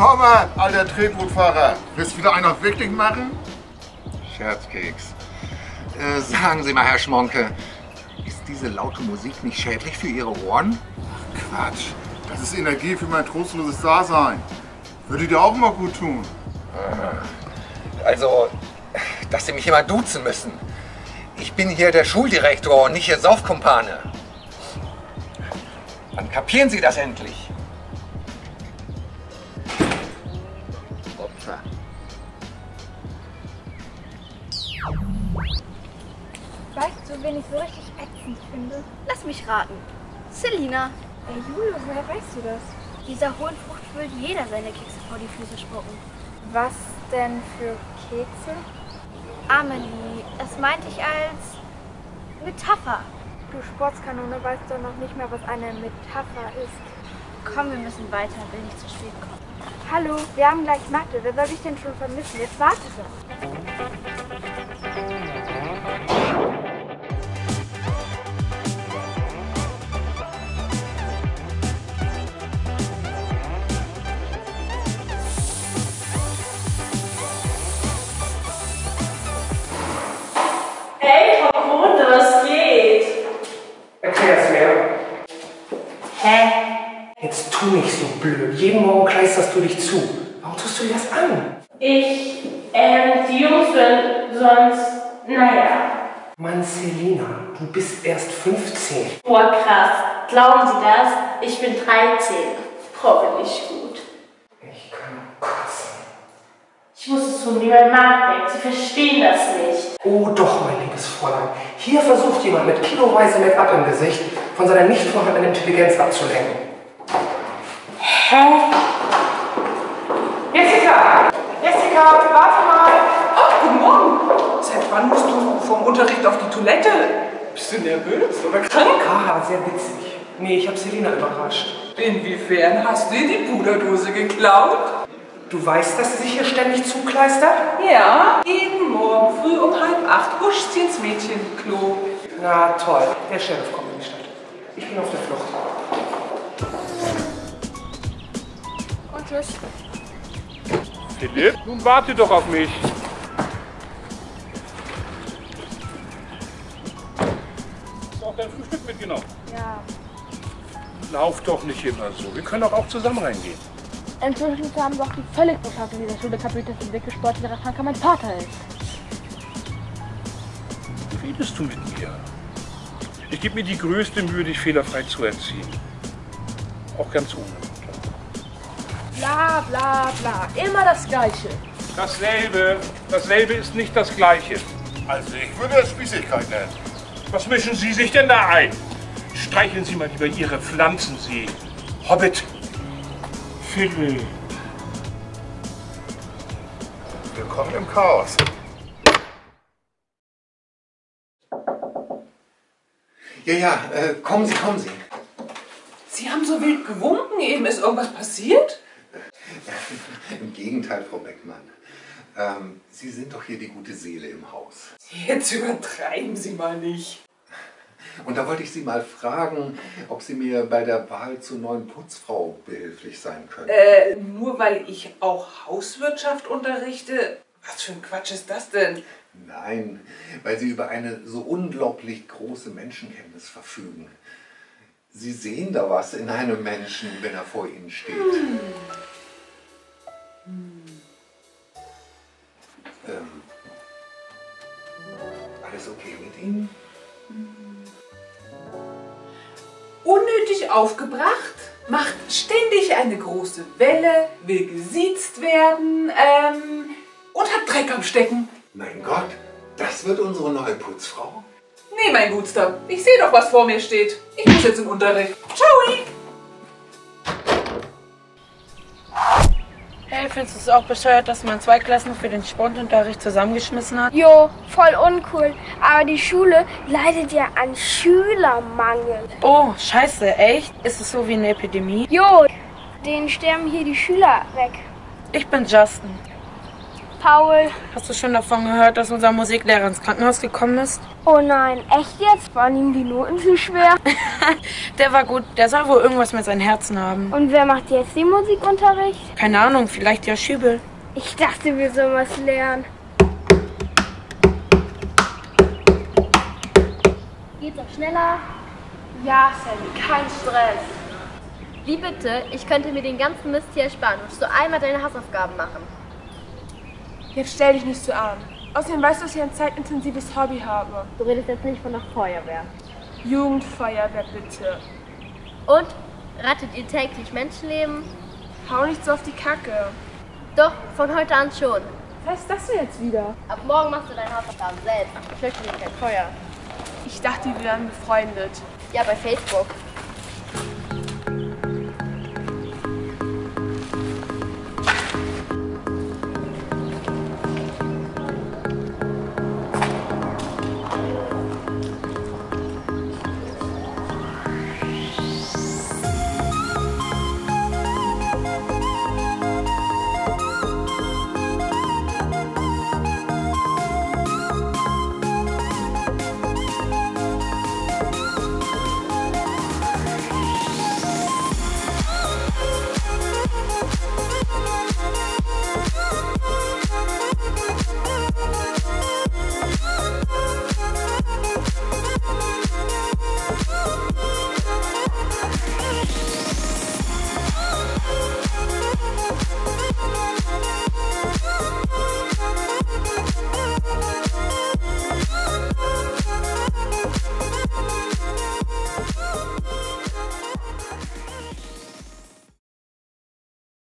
Norbert, alter Tretbootfahrer, willst du wieder einen auf wichtig machen? Scherzkeks. Äh, sagen Sie mal, Herr Schmonke, ist diese laute Musik nicht schädlich für Ihre Ohren? Quatsch, das ist Energie für mein trostloses Dasein. Würde dir auch mal gut tun. Also, dass Sie mich immer duzen müssen. Ich bin hier der Schuldirektor und nicht Ihr Saufkumpane. Dann kapieren Sie das endlich. Opfer. Weißt du, wen ich so richtig ätzend finde? Lass mich raten. Selina. Ey, Julius, woher weißt du das? Dieser hohen Frucht will jeder seine Kekse vor die Füße spucken. Was denn für Kekse? Amelie, das meinte ich als Metapher. Du Sportskanone weißt doch noch nicht mehr, was eine Metapher ist. Komm, wir müssen weiter, will nicht zu spät kommen. Hallo, wir haben gleich Mathe. Wer soll ich denn schon vermissen? Jetzt warte doch. Nicht blöd. Jeden Morgen kleisterst du dich zu. Warum tust du dir das an? Ich, ähm, die Jungs sind sonst, naja. Mann, Selina, du bist erst 15. Boah, krass. Glauben Sie das? Ich bin 13. Hoffentlich gut. Ich kann kotzen. Ich muss es tun, wie mein Mark Sie verstehen das nicht. Oh doch, mein liebes Fräulein. Hier versucht jemand mit kiloweise Make-up im Gesicht von seiner nicht vorhandenen Intelligenz abzulenken. Hä? Jessica! Jessica, warte mal! Ach, guten Morgen! Seit wann musst du vom Unterricht auf die Toilette? Bist du nervös oder krank? Haha, sehr witzig. Nee, ich habe Selina überrascht. Inwiefern hast du ihr die Puderdose geklaut? Du weißt, dass sie sich hier ständig zukleistert? Ja, jeden Morgen früh um halb acht huscht sie ins Mädchenklo. Na toll, der Sheriff kommt in die Stadt. Ich bin auf der Flucht. Tschüss. Philipp, nun warte doch auf mich. Hast du auch dein Frühstück mitgenommen? Ja. Lauf doch nicht immer so. Wir können doch auch zusammen reingehen. Inzwischen haben doch die völlig in dieser Schule kapiert, dass ein weggesportener Kranker mein Vater ist. Wie redest du mit mir? Ich gebe mir die größte Mühe, dich fehlerfrei zu erziehen. Auch ganz ohne. Bla bla bla. Immer das Gleiche. Dasselbe. Dasselbe ist nicht das Gleiche. Also ich würde es Spießigkeit nennen. Was mischen Sie sich denn da ein? Streicheln Sie mal lieber Ihre Pflanzen, Sie Hobbit. Philipp. Willkommen im Chaos. Ja, ja, äh, kommen Sie, kommen Sie. Sie haben so wild gewunken eben. Ist irgendwas passiert? Im Gegenteil, Frau Beckmann. Ähm, Sie sind doch hier die gute Seele im Haus. Jetzt übertreiben Sie mal nicht. Und da wollte ich Sie mal fragen, ob Sie mir bei der Wahl zur neuen Putzfrau behilflich sein können. Äh, nur weil ich auch Hauswirtschaft unterrichte? Was für ein Quatsch ist das denn? Nein, weil Sie über eine so unglaublich große Menschenkenntnis verfügen. Sie sehen da was in einem Menschen, wenn er vor Ihnen steht. Ähm, alles okay mit Ihnen? Unnötig aufgebracht, macht ständig eine große Welle, will gesiezt werden ähm, und hat Dreck am Stecken. Mein Gott, das wird unsere neue Putzfrau? Nee, mein Gutster, ich sehe doch, was vor mir steht. Ich muss jetzt im Unterricht. Ciao! Findest du es auch bescheuert, dass man zwei Klassen für den Sportunterricht zusammengeschmissen hat? Jo, voll uncool. Aber die Schule leidet ja an Schülermangel. Oh, scheiße, echt? Ist es so wie eine Epidemie? Jo, denen sterben hier die Schüler weg. Ich bin Justin. Paul. Hast du schon davon gehört, dass unser Musiklehrer ins Krankenhaus gekommen ist? Oh nein, echt jetzt? Waren ihm die Noten zu schwer? Der war gut. Der soll wohl irgendwas mit seinem Herzen haben. Und wer macht jetzt den Musikunterricht? Keine Ahnung, vielleicht ja Schübel. Ich dachte, wir sollen was lernen. Geht's auch schneller? Ja, Sally, kein Stress. Wie bitte? Ich könnte mir den ganzen Mist hier ersparen. Musst du einmal deine Hausaufgaben machen. Jetzt stell dich nicht so an. Außerdem weißt du, dass ich ein zeitintensives Hobby habe. Du redest jetzt nicht von der Feuerwehr. Jugendfeuerwehr, bitte. Und? Rettet ihr täglich Menschenleben? Hau nicht so auf die Kacke. Doch, von heute an schon. Was ist das denn jetzt wieder? Ab morgen machst du deine Hausaufgaben selbst. Ich möchte nicht kein Feuer. Ich dachte, wir wären befreundet. Ja, bei Facebook.